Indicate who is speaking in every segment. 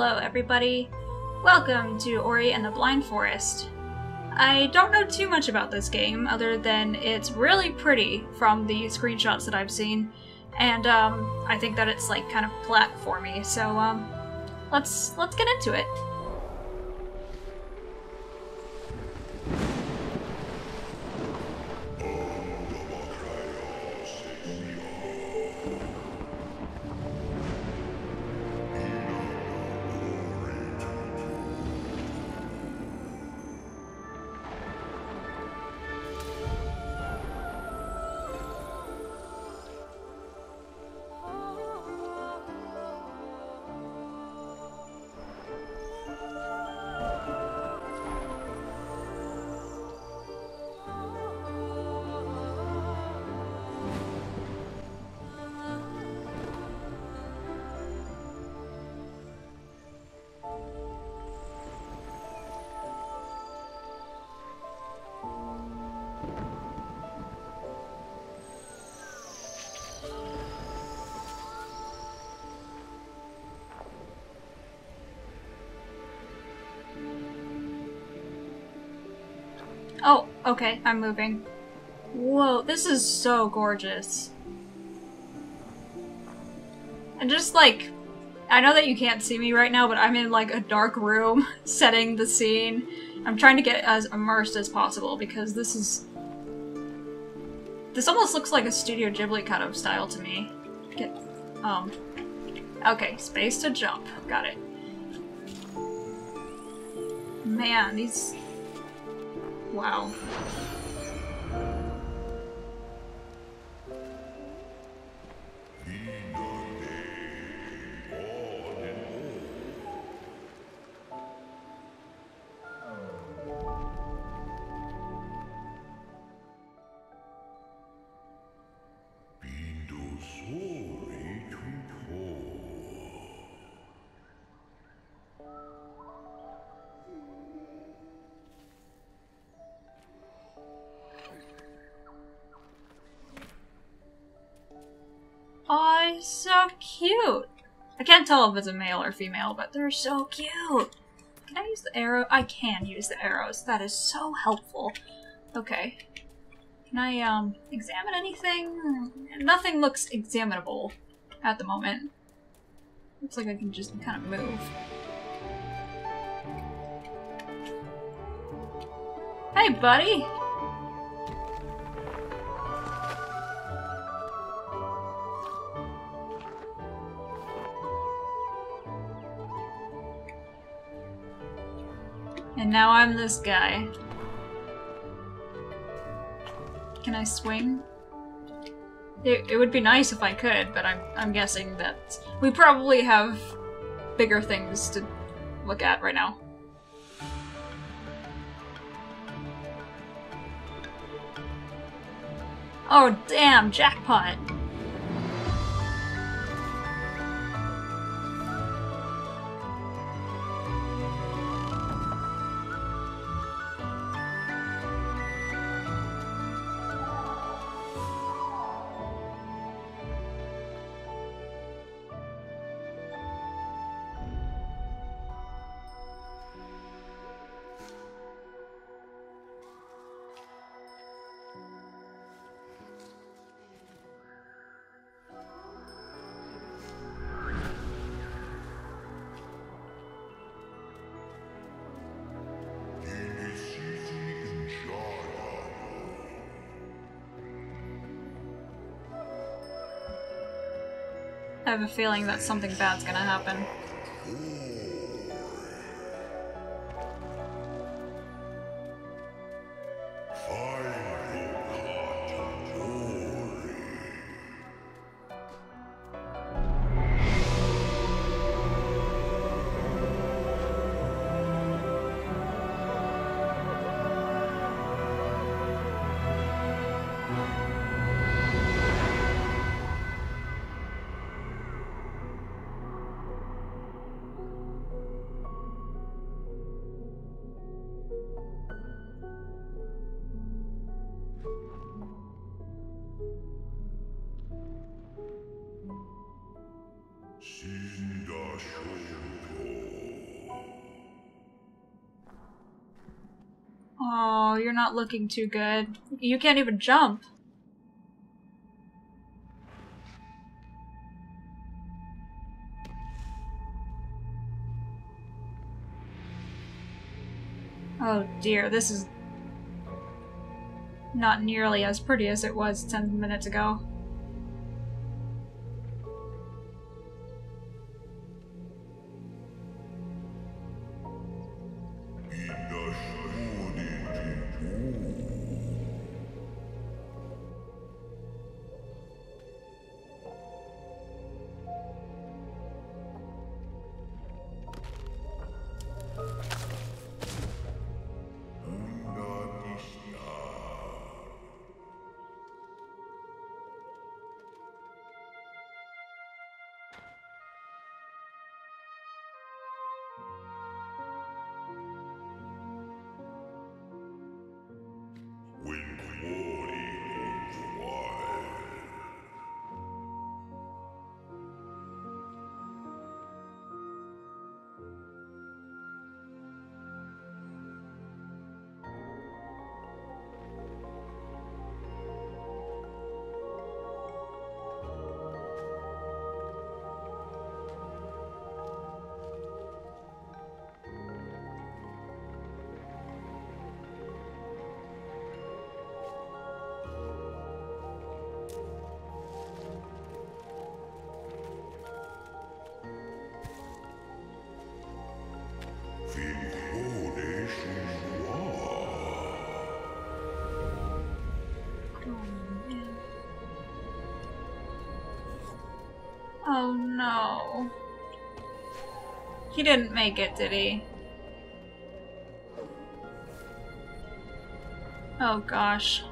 Speaker 1: Hello, everybody. Welcome to Ori and the Blind Forest. I don't know too much about this game other than it's really pretty from the screenshots that I've seen, and um, I think that it's like kind of platformy. So um, let's let's get into it. Oh, okay, I'm moving. Whoa, this is so gorgeous. And just like, I know that you can't see me right now, but I'm in like a dark room setting the scene. I'm trying to get as immersed as possible because this is. This almost looks like a Studio Ghibli kind of style to me. Get. Um. Okay, space to jump. Got it. Man, these Wow. He's so cute. I can't tell if it's a male or female, but they're so cute. Can I use the arrow? I can use the arrows. That is so helpful. Okay. Can I, um, examine anything? Nothing looks examinable at the moment. Looks like I can just kind of move. Hey, buddy! And now I'm this guy. Can I swing? It, it would be nice if I could, but I'm, I'm guessing that we probably have bigger things to look at right now. Oh damn, jackpot! I have a feeling that something bad's gonna happen. You're not looking too good. You can't even jump. Oh dear, this is not nearly as pretty as it was 10 minutes ago. He didn't make it, did he? Oh gosh.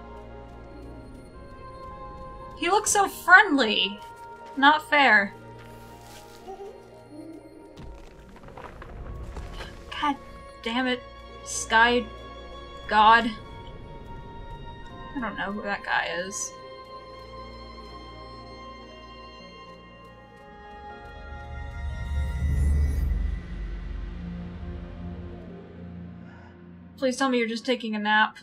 Speaker 1: He looks so friendly. Not fair. God damn it. Sky God. I don't know who that guy is. Please tell me you're just taking a nap.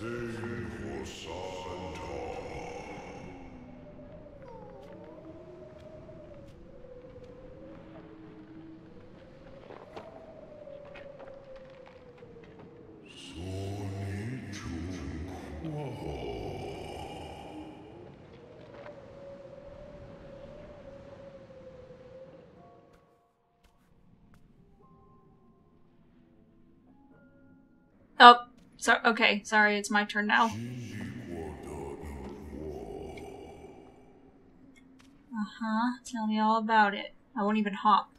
Speaker 1: Oh, so okay, sorry, it's my turn now. Uh-huh, tell me all about it. I won't even hop.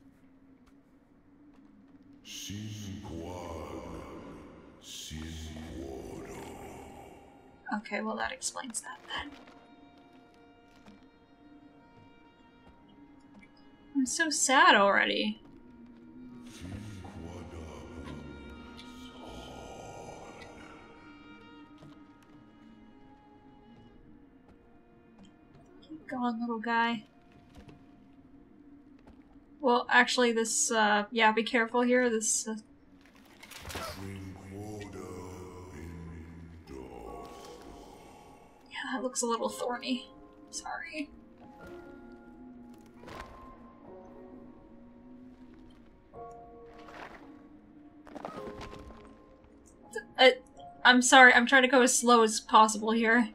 Speaker 1: Okay, well that explains that then. I'm so sad already. Keep going, little guy. Well, actually, this, uh, yeah, be careful here. This, uh... Yeah, that looks a little thorny. Sorry. Uh, I'm sorry, I'm trying to go as slow as possible here.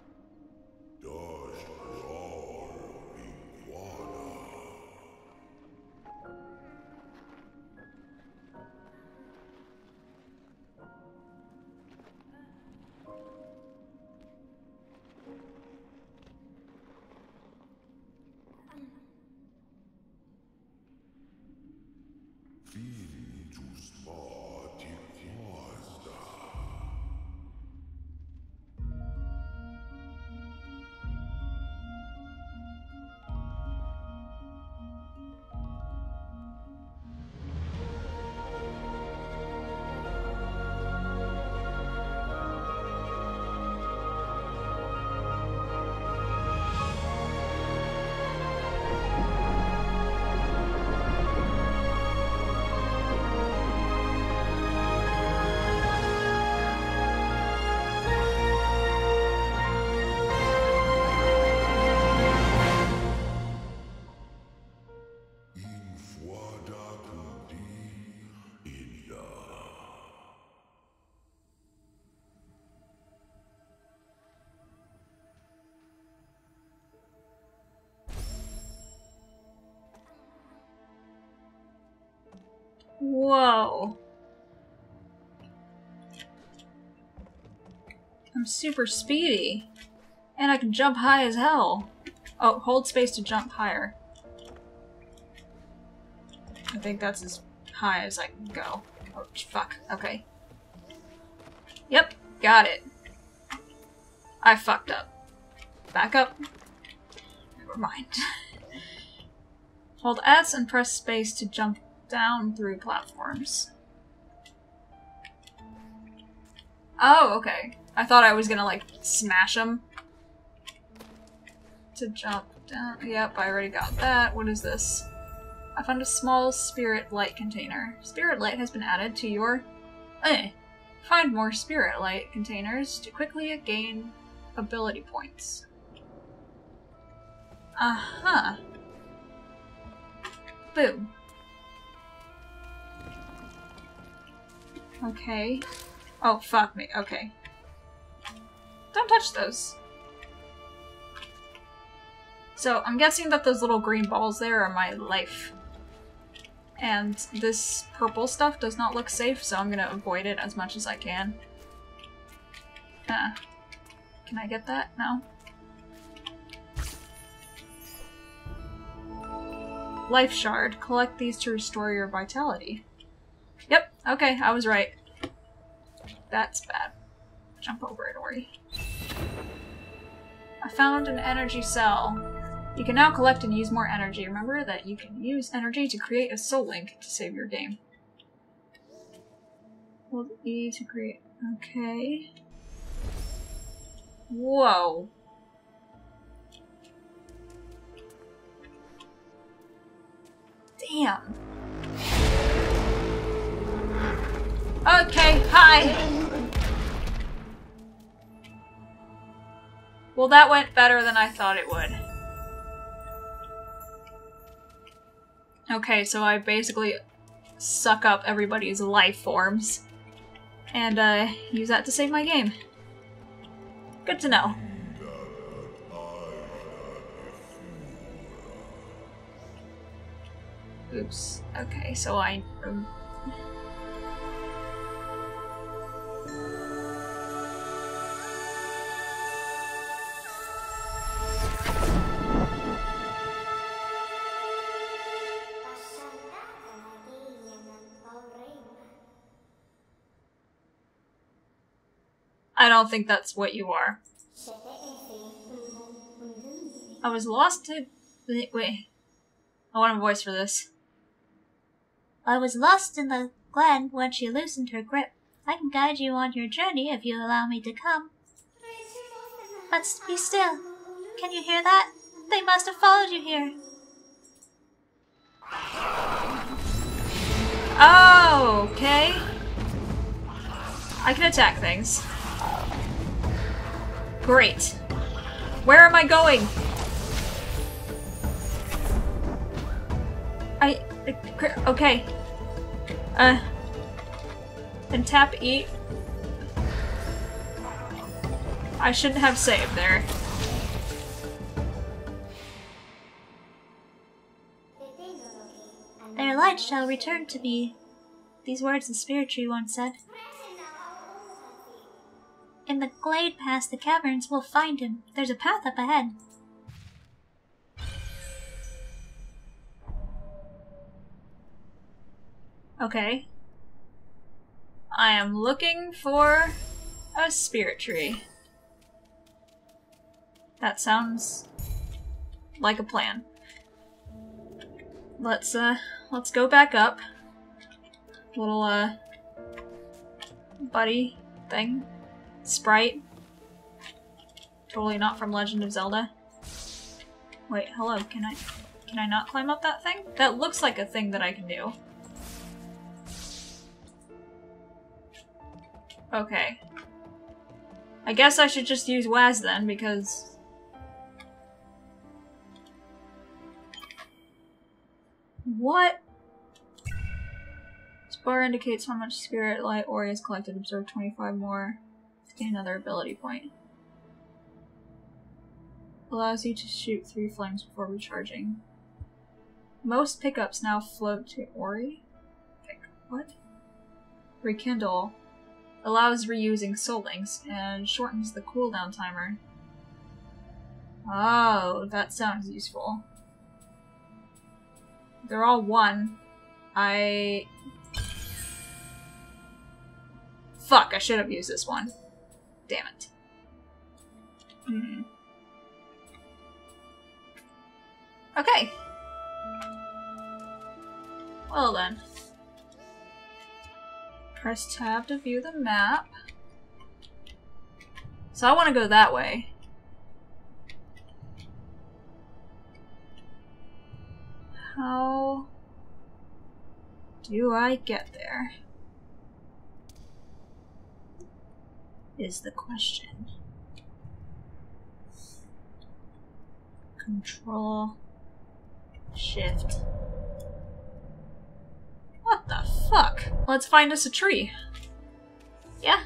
Speaker 1: Whoa. I'm super speedy. And I can jump high as hell. Oh, hold space to jump higher. I think that's as high as I can go. Oh, fuck. Okay. Yep, got it. I fucked up. Back up. Never mind. Hold S and press space to jump down through platforms. Oh, okay. I thought I was gonna, like, smash them. To jump down. Yep, I already got that. What is this? I found a small spirit light container. Spirit light has been added to your... Eh. Find more spirit light containers to quickly gain ability points. Uh-huh. Boom. Okay. Oh, fuck me. Okay. Don't touch those. So, I'm guessing that those little green balls there are my life. And this purple stuff does not look safe, so I'm gonna avoid it as much as I can. Uh, can I get that? No? Life shard. Collect these to restore your vitality. Yep, okay, I was right. That's bad. Jump over it, Ori. I found an energy cell. You can now collect and use more energy. Remember that you can use energy to create a soul link to save your game. Hold E to create. Okay. Whoa. Damn. Okay, hi. Well, that went better than I thought it would. Okay, so I basically suck up everybody's life forms and uh, use that to save my game. Good to know. Oops. Okay, so I... Um, I don't think that's what you are. I was lost to... Wait. I want a voice for this.
Speaker 2: I was lost in the glen when she loosened her grip. I can guide you on your journey if you allow me to come. But be still. Can you hear that? They must have followed you here.
Speaker 1: Oh, okay. I can attack things. Great. Where am I going? I... Okay. Uh... And tap E. I shouldn't have saved there.
Speaker 2: Their light shall return to me. These words the Spirit Tree once said. In the glade past the caverns, we'll find him. There's a path up ahead.
Speaker 1: Okay. I am looking for a spirit tree. That sounds like a plan. Let's uh let's go back up. Little uh buddy thing. Sprite. Totally not from Legend of Zelda. Wait, hello, can I can I not climb up that thing? That looks like a thing that I can do. Okay. I guess I should just use Waz then, because... What? This bar indicates how much spirit light Ori has collected. Observe 25 more. Gain another ability point. Allows you to shoot three flames before recharging. Most pickups now float to Ori. Pick. What? Rekindle allows reusing soul links and shortens the cooldown timer. Oh, that sounds useful. They're all one. I... Fuck, I should have used this one. Damn it. Hmm. Okay. Well then. Press tab to view the map. So I want to go that way. How do I get there? Is the question. Control Shift. What the fuck? Let's find us a tree.
Speaker 2: Yeah.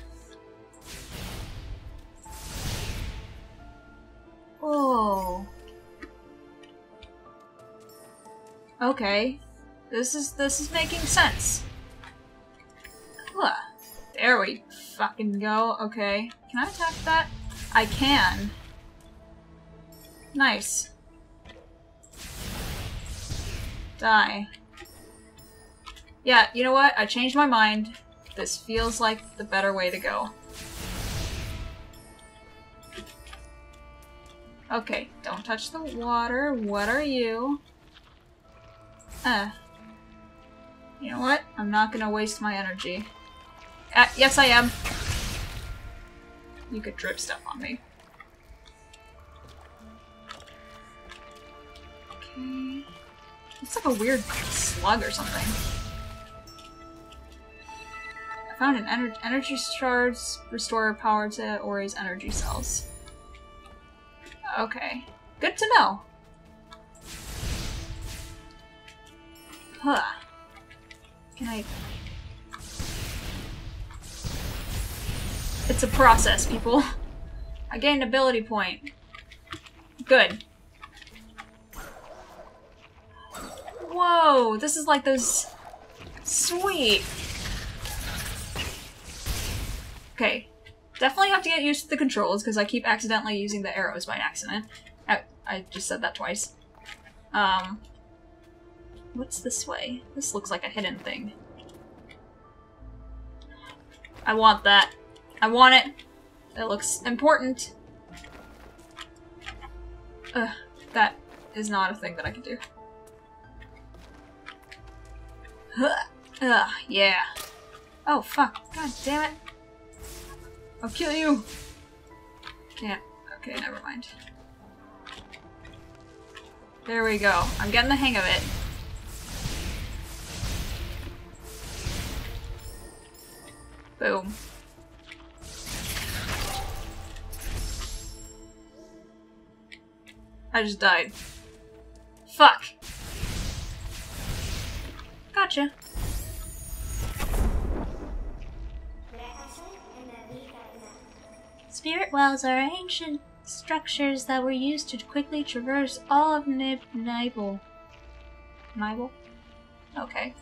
Speaker 1: Oh. Okay. This is this is making sense. Huh. There we fucking go. Okay. Can I attack that? I can. Nice. Die. Yeah, you know what? I changed my mind. This feels like the better way to go. Okay, don't touch the water. What are you? Uh. You know what? I'm not gonna waste my energy. Uh, yes, I am. You could drip stuff on me. Okay. It's like a weird slug or something. I found an ener energy shards restore power to Ori's energy cells. Okay. Good to know. Huh. Can I... It's a process, people. I gained ability point. Good. Whoa, this is like those... Sweet. Okay. Definitely have to get used to the controls, because I keep accidentally using the arrows by accident. I, I just said that twice. Um... What's this way? This looks like a hidden thing. I want that. I want it. It looks important. Ugh, that is not a thing that I can do. Ugh, yeah. Oh, fuck. God damn it. I'll kill you. Can't. Okay, never mind. There we go. I'm getting the hang of it. Boom. I just died. Fuck. Gotcha.
Speaker 2: Spirit wells are ancient structures that were used to quickly traverse all of Nib Nibel.
Speaker 1: Nibel? Okay.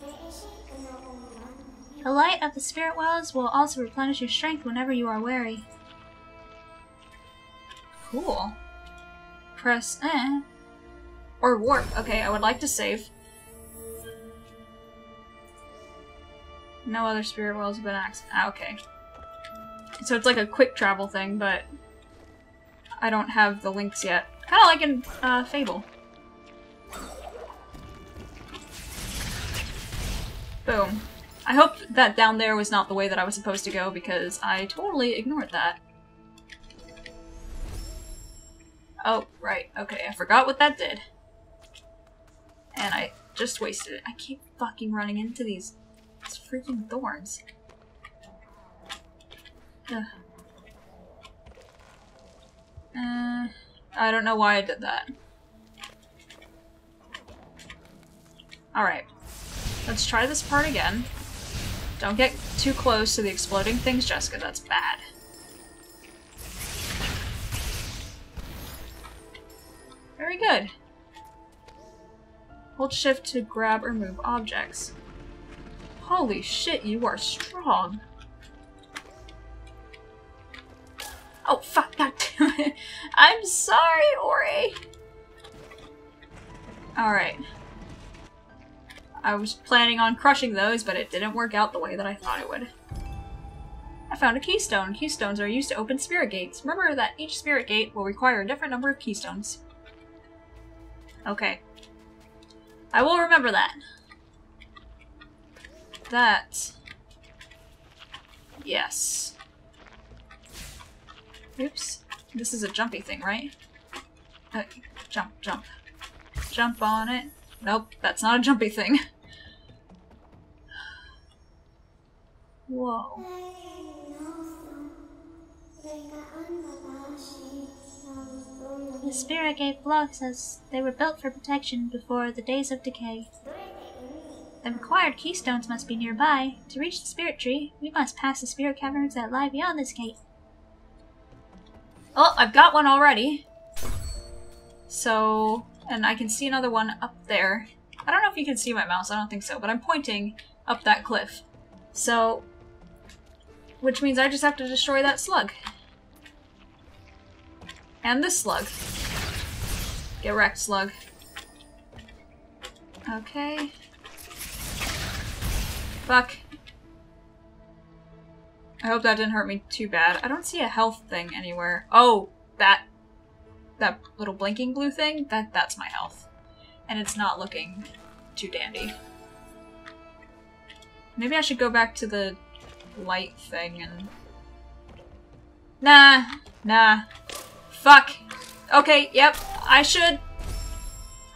Speaker 2: The light of the spirit wells will also replenish your strength whenever you are weary.
Speaker 1: Cool. Press eh. Or warp. Okay, I would like to save. No other spirit wells have been accessed. Ah, okay. So it's like a quick travel thing, but I don't have the links yet. Kind of like in uh, Fable. Boom. I hope that down there was not the way that I was supposed to go because I totally ignored that. Oh, right. Okay, I forgot what that did. And I just wasted it. I keep fucking running into these it's freaking thorns. Ugh. Uh, I don't know why I did that. Alright. Let's try this part again. Don't get too close to the exploding things, Jessica. That's bad. Good. Hold shift to grab or move objects. Holy shit, you are strong. Oh, fuck, god damn it. I'm sorry, Ori. Alright. I was planning on crushing those, but it didn't work out the way that I thought it would. I found a keystone. Keystones are used to open spirit gates. Remember that each spirit gate will require a different number of keystones. Okay. I will remember that. That. Yes. Oops. This is a jumpy thing, right? Uh, jump, jump. Jump on it. Nope, that's not a jumpy thing. Whoa.
Speaker 2: The spirit gate blocks as They were built for protection before the days of decay. The required keystones must be nearby. To reach the spirit tree, we must pass the spirit caverns that lie beyond this gate.
Speaker 1: Oh, I've got one already. So, and I can see another one up there. I don't know if you can see my mouse, I don't think so, but I'm pointing up that cliff. So, which means I just have to destroy that slug. And this slug. Get wrecked, slug. Okay. Fuck. I hope that didn't hurt me too bad. I don't see a health thing anywhere. Oh, that that little blinking blue thing, that that's my health. And it's not looking too dandy. Maybe I should go back to the light thing and... Nah, nah. Fuck. Okay, yep, I should...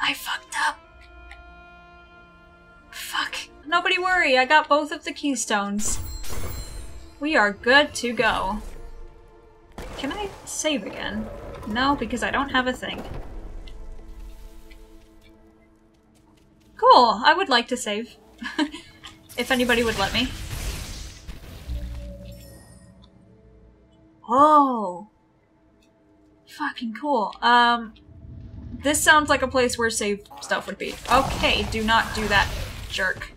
Speaker 1: I fucked up. Fuck. Nobody worry, I got both of the keystones. We are good to go. Can I save again? No, because I don't have a thing. Cool, I would like to save. if anybody would let me. Oh! Fucking cool. Um, this sounds like a place where save stuff would be. Okay, do not do that, jerk.